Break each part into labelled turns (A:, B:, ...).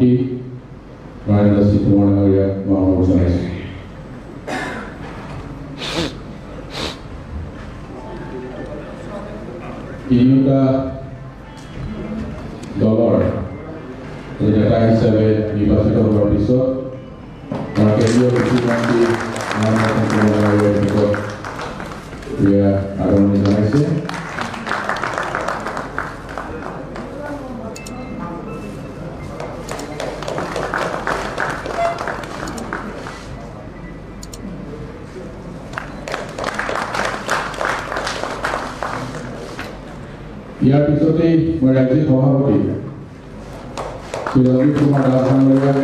A: নৰেন্দ্ৰ সিং টোমৰ ডাঙৰীয়াক মই অনুৰোধ জনাইছোঁ তিনিওটা দলৰ নেতা হিচাপে নিৰ্বাচিত হোৱাৰ পিছত আদৰণি জনাইছে ইয়াৰ পিছতেই মই ৰাজ্যিক সভাপতি শ্ৰী ৰঞ্জিত কুমাৰ দাস ডাঙৰীয়াক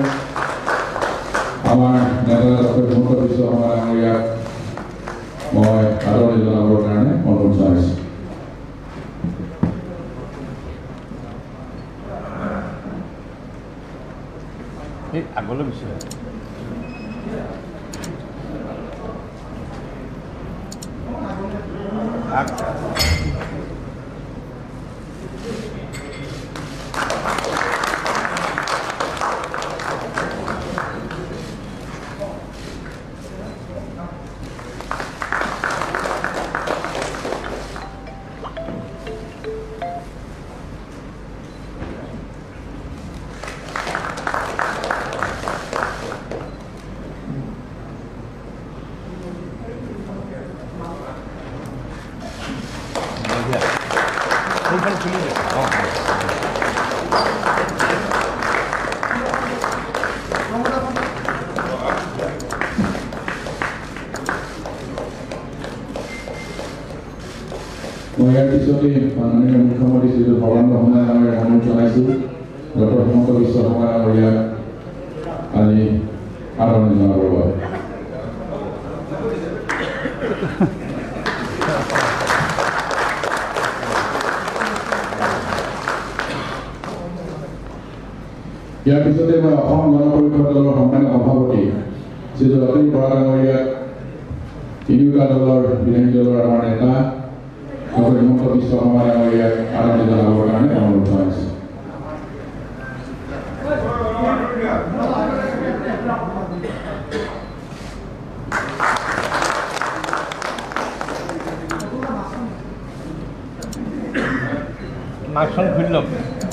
A: আমাৰ নেতা ডক্টৰ হিমন্ত বিশ্ব শৰ্মা ডাঙৰীয়াক মই আদৰণি জনাবৰ কাৰণে অনুৰোধ জনাইছোঁ।
B: আগলৈ আহে সোনকালে খুলি দে অঁ
A: মই ইয়াৰ পিছতেই মাননীয় মুখ্যমন্ত্ৰী শ্ৰী সৰ্বানন্দ সোণোৱাল ডাঙৰীয়াক অনুৰোধ জনাইছোঁ ডক্টৰ হিমন্ত বিশ্ব শৰ্মা ডাঙৰীয়াক আজি আদৰণি জনাবৰ বাবে ইয়াৰ পিছতে মই অসম গণ পৰিষদ দলৰ সম্মানীয় সভাপতি শ্ৰী যতীন বৰা ডাঙৰীয়াক তিনিওটা দলৰ বিধায়ী দলৰ আমাৰ নেতা ডক্টৰ হিমন্ত বিশ্ব শৰ্মা ডাঙৰীয়াক আদৰণি জনাবৰ কাৰণে অনুৰোধ জনাইছোঁ।
B: মাস্কখন খুলি লওক।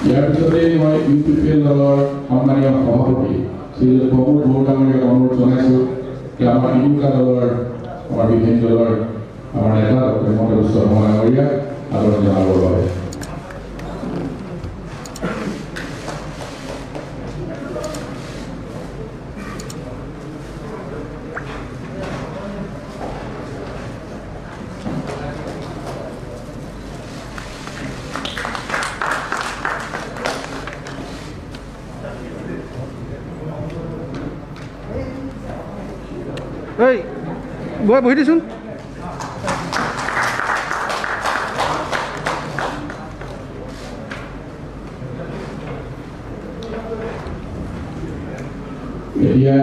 A: ইয়াৰ পিছতেই মই ইউ পি পি এল দলৰ সন্মানীয় সভাপতি শ্ৰী প্ৰমোদ বড়ো ডাঙৰীয়াক অনুৰোধ জনাইছোঁ যে আমাৰ তিনিওটা দলৰ আমাৰ বিভিন্ন দলৰ আমাৰ নেতা হিমন্ত বিশ্ব শৰ্মা ডাঙৰীয়াক আদৰণি জনাবৰ বাবে
C: বৈ বহি দেচোন
A: এতিয়া